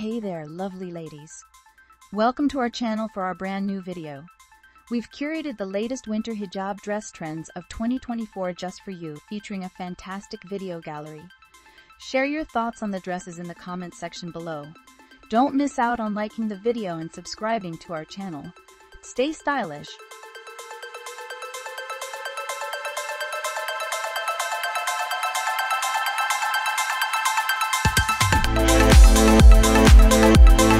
Hey there, lovely ladies. Welcome to our channel for our brand new video. We've curated the latest winter hijab dress trends of 2024 just for you, featuring a fantastic video gallery. Share your thoughts on the dresses in the comments section below. Don't miss out on liking the video and subscribing to our channel. Stay stylish, Thank